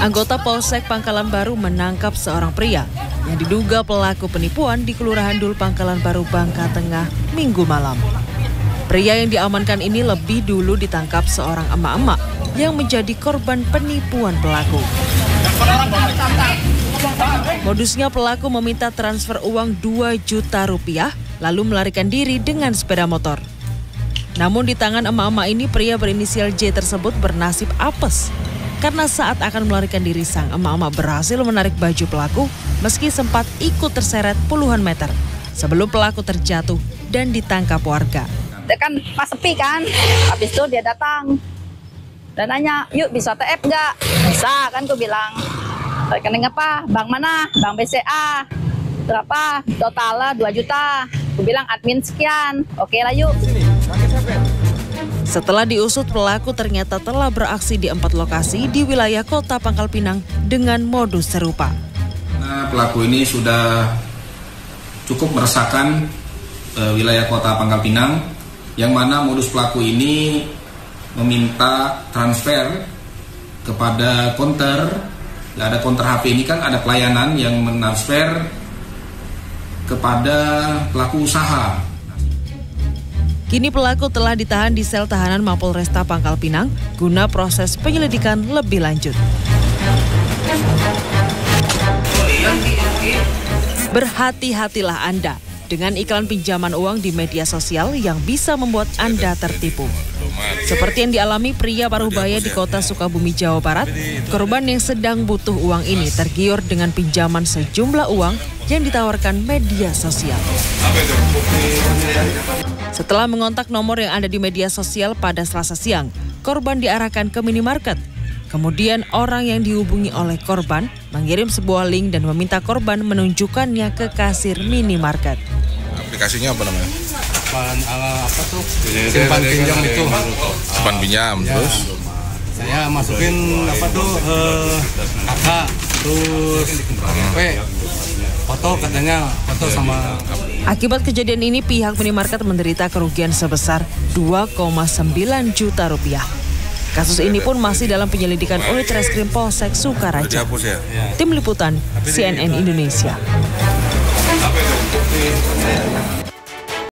Anggota Polsek Pangkalan Baru menangkap seorang pria yang diduga pelaku penipuan di Kelurahan Dul Pangkalan Baru Bangka Tengah minggu malam. Pria yang diamankan ini lebih dulu ditangkap seorang emak-emak yang menjadi korban penipuan pelaku. Modusnya pelaku meminta transfer uang 2 juta rupiah lalu melarikan diri dengan sepeda motor. Namun di tangan emak-emak ini pria berinisial J tersebut bernasib apes karena saat akan melarikan diri sang emak-emak berhasil menarik baju pelaku meski sempat ikut terseret puluhan meter sebelum pelaku terjatuh dan ditangkap warga. Kan pas sepi kan, habis itu dia datang dan nanya, yuk bisa TF nggak? Bisa kan, gue bilang. Rekening apa? Bank mana? Bank BCA. Berapa? Totalnya 2 juta. Gue bilang admin sekian. Oke lah yuk. Setelah diusut, pelaku ternyata telah beraksi di empat lokasi di wilayah kota Pangkal Pinang dengan modus serupa. Nah, pelaku ini sudah cukup meresahkan e, wilayah kota Pangkal Pinang, yang mana modus pelaku ini meminta transfer kepada konter, ada konter HP ini kan ada pelayanan yang mentransfer kepada pelaku usaha Kini pelaku telah ditahan di sel tahanan Mapolresta Pangkal Pinang guna proses penyelidikan lebih lanjut. Berhati-hatilah Anda dengan iklan pinjaman uang di media sosial yang bisa membuat Anda tertipu. Seperti yang dialami pria paruh baya di kota Sukabumi, Jawa Barat, korban yang sedang butuh uang ini tergiur dengan pinjaman sejumlah uang yang ditawarkan media sosial. Setelah mengontak nomor yang ada di media sosial pada selasa siang, korban diarahkan ke minimarket. Kemudian orang yang dihubungi oleh korban mengirim sebuah link dan meminta korban menunjukkannya ke kasir minimarket. Aplikasinya apa namanya? Simpan uh, apa tuh? Simpan pinjam itu. Simpan pinjam terus? Saya masukin apa tuh uh, kakak terus P foto katanya foto sama Akibat kejadian ini, pihak minimarket menderita kerugian sebesar 2,9 juta rupiah. Kasus ini pun masih dalam penyelidikan unit reskrim Polsek Sukaraja. Ya? Tim Liputan CNN Indonesia.